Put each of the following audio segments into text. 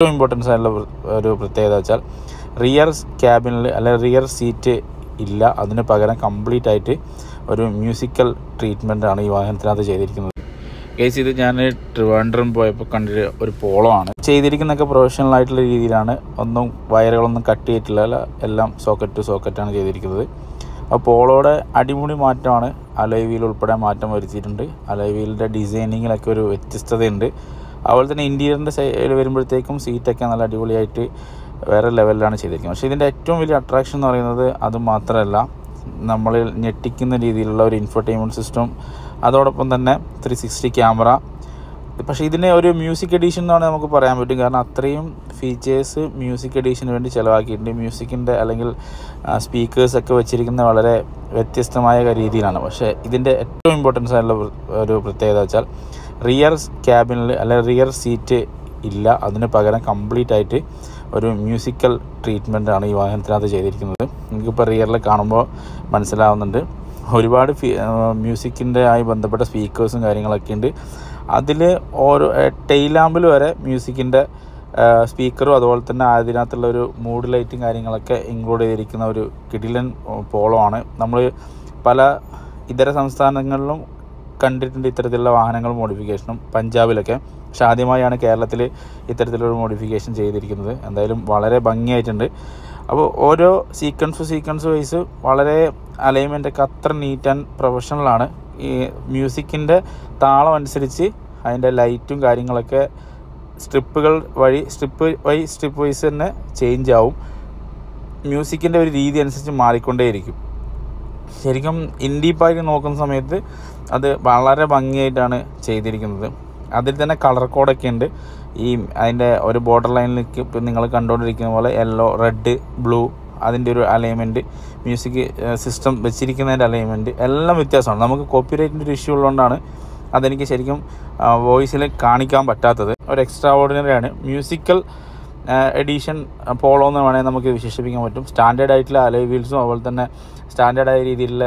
ഏറ്റവും ഇമ്പോർട്ടൻസ് ആയിട്ടുള്ള ഒരു പ്രത്യേകത വെച്ചാൽ റിയർ ക്യാബിനിൽ അല്ലെങ്കിൽ റിയർ സീറ്റ് ഇല്ല. അതിന് പകരം കംപ്ലീറ്റ് ആയിട്ട് ഒരു മ്യൂസിക്കൽ ആണ് ഈ വാഹനത്തിനകത്ത് ചെയ്തിരിക്കുന്നത്. കേസ് ഇത് ഞാൻ ട്രിവാൻഡ്രം പോയപ്പോൾ കണ്ടിട്ട് ഒരു പോളോ ആണ്. ചെയ്തിരിക്കുന്നതൊക്കെ പ്രൊഫഷണൽ ആയിട്ടുള്ള രീതിയിലാണ്. ഒന്നും വയറുകളൊന്നും കട്ട് ചെയ്തിട്ടില്ല. അല്ല എല്ലാം സോക്കറ്റ് ടു സോക്കറ്റാണ് ചെയ്തിരിക്കുന്നത്. അപ്പോൾ പോളോയുടെ അടിമുടി മാറ്റമാണ്. അലോയ് വീൽ ഉൾപ്പെടെ മാറ്റം വരുത്തിയിട്ടുണ്ട്. അലോയ് വീലിന്റെ ഡിസൈനിങ്ങിലൊക്കെ ഒരു വ്യത്യസ്തതയുണ്ട്. അതുപോലെ തന്നെ ഇന്റീരിയറിന്റെ സൈഡിൽ വരുമ്പോഴത്തേക്കും സീറ്റൊക്കെ നല്ല അടിപൊളിയായിട്ട് വേറെ ലെവലിലാണ് ചെയ്തിരിക്കുന്നത്. പക്ഷേ ഇതിന്റെ ഏറ്റവും വലിയ അട്രാക്ഷൻ എന്ന് പറയുന്നത് അത് മാത്രമല്ല നമ്മളിൽ ഞെട്ടിക്കുന്ന രീതിയിലുള്ള ഒരു ഇൻഫർടൈൻമെന്റ് സിസ്റ്റം അതോടൊപ്പം തന്നെ ത്രീ സിക്സ്റ്റി ക്യാമറ പക്ഷേ ഇതിനെ ഒരു മ്യൂസിക് എഡീഷൻ എന്നാണ് നമുക്ക് പറയാൻ പറ്റും. കാരണം അത്രയും ഫീച്ചേഴ്സ് മ്യൂസിക് എഡീഷന് വേണ്ടി ചിലവാക്കിയിട്ടുണ്ട്. മ്യൂസിക്കിന്റെ അല്ലെങ്കിൽ സ്പീക്കേഴ്സൊക്കെ വെച്ചിരിക്കുന്ന വളരെ വ്യത്യസ്തമായ രീതിയിലാണ്. പക്ഷേ ഇതിന്റെ ഏറ്റവും ഇമ്പോർട്ടൻസ് ആയിട്ടുള്ള ഒരു പ്രത്യേകത വെച്ചാൽ റിയർ ക്യാബിനിൽ അല്ലെങ്കിൽ റിയർ സീറ്റ് ഇല്ല. അതിന് പകരം കംപ്ലീറ്റ് ആയിട്ട് ഒരു മ്യൂസിക്കൽ ട്രീറ്റ്മെന്റ് ആണ് ഈ വാഹനത്തിനകത്ത് ചെയ്തിരിക്കുന്നത്. നിങ്ങൾക്കിപ്പോൾ റിയറിൽ കാണുമ്പോൾ മനസ്സിലാവുന്നുണ്ട്. ഒരുപാട് മ്യൂസിക്കിന്റെ ആയി ബന്ധപ്പെട്ട സ്പീക്കേഴ്സും കാര്യങ്ങളൊക്കെ ഉണ്ട്. അതിൽ ഓരോ ടെയിലാമ്പിൽ വരെ മ്യൂസിക്കിന്റെ സ്പീക്കറും അതുപോലെ തന്നെ അതിനകത്തുള്ള ഒരു മൂഡ് ലൈറ്റും കാര്യങ്ങളൊക്കെ ഇൻക്ലൂഡ് ചെയ്തിരിക്കുന്ന ഒരു കിടിലൻ പോളോ ആണ് നമ്മൾ പല ഇതര സംസ്ഥാനങ്ങളിലും കണ്ടിട്ടുണ്ട് ഇത്തരത്തിലുള്ള വാഹനങ്ങൾ മോഡിഫിക്കേഷനും പഞ്ചാബിലൊക്കെ. പക്ഷെ ആദ്യമായാണ് കേരളത്തിൽ ഇത്തരത്തിലൊരു മോഡിഫിക്കേഷൻ ചെയ്തിരിക്കുന്നത്. എന്തായാലും വളരെ ഭംഗിയായിട്ടുണ്ട്. അപ്പോൾ ഓരോ സീക്വൻസ് സീക്വൻസ് വൈസ് വളരെ അലൈൻമെന്റൊക്കെ അത്ര നീറ്റ് ആൻഡ് പ്രൊഫഷണലാണ് ഈ മ്യൂസിക്കിന്റെ താളം അനുസരിച്ച് അതിന്റെ ലൈറ്റും കാര്യങ്ങളൊക്കെ സ്ട്രിപ്പുകൾ വഴി സ്ട്രിപ്പ് വൈ സ്ട്രിപ്പ് വൈസ് തന്നെ ചേഞ്ച് ആവും. മ്യൂസിക്കിന്റെ ഒരു രീതി അനുസരിച്ച് മാറിക്കൊണ്ടേയിരിക്കും. ശരിക്കും ഇൻഡി പാക്ക് നോക്കുന്ന സമയത്ത് അത് വളരെ ഭംഗിയായിട്ടാണ് ചെയ്തിരിക്കുന്നത്. അതിൽ തന്നെ കളർ കോഡൊക്കെ ഉണ്ട്. ഈ അതിന്റെ ഒരു ബോർഡർ ലൈനിലേക്ക് ഇപ്പം നിങ്ങൾ കണ്ടുകൊണ്ടിരിക്കുന്ന പോലെ യെല്ലോ റെഡ് ബ്ലൂ അതിന്റെ ഒരു അലൈൻമെന്റ് മ്യൂസിക് സിസ്റ്റം വെച്ചിരിക്കുന്നതിന്റെ അലൈൻമെന്റ് എല്ലാം വ്യത്യാസമാണ്. നമുക്ക് കോപ്പിറൈറ്റിന്റെ ഒരു ഇഷ്യൂ ഉള്ളതുകൊണ്ടാണ് അതെനിക്ക് ശരിക്കും വോയിസിൽ കാണിക്കാൻ പറ്റാത്തത്. ഒരു എക്സ്ട്രാ ഓർഡിനറി ആണ് മ്യൂസിക്കൽ എഡീഷൻ പോളോ എന്ന് വേണമെങ്കിൽ നമുക്ക് വിശേഷിപ്പിക്കാൻ പറ്റും. സ്റ്റാൻഡേർഡ് ആയിട്ടുള്ള അലൈ വീൽസും അതുപോലെ തന്നെ സ്റ്റാൻഡേർഡ് ആയ രീതിയിലുള്ള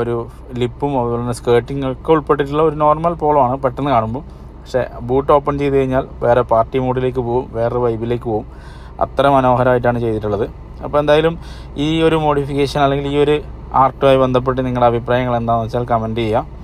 ഒരു ലിപ്പും അതുപോലെ തന്നെ സ്കേർട്ടിങ്ങൊക്കെ ഉൾപ്പെട്ടിട്ടുള്ള ഒരു നോർമൽ പോളോ ആണ് പെട്ടെന്ന് കാണുമ്പോൾ. പക്ഷേ ബൂട്ട് ഓപ്പൺ ചെയ്ത് കഴിഞ്ഞാൽ വേറെ പാർട്ടി മോഡിലേക്ക് പോകും വേറൊരു വൈബിലേക്ക് പോകും. അത്ര മനോഹരമായിട്ടാണ് ചെയ്തിട്ടുള്ളത്. അപ്പോൾ എന്തായാലും ഈ ഒരു മോഡിഫിക്കേഷൻ അല്ലെങ്കിൽ ഈ ഒരു ആർട്ടുമായി ബന്ധപ്പെട്ട് നിങ്ങളുടെ അഭിപ്രായങ്ങൾ എന്താണെന്ന് വെച്ചാൽ കമന്റ് ചെയ്യുക.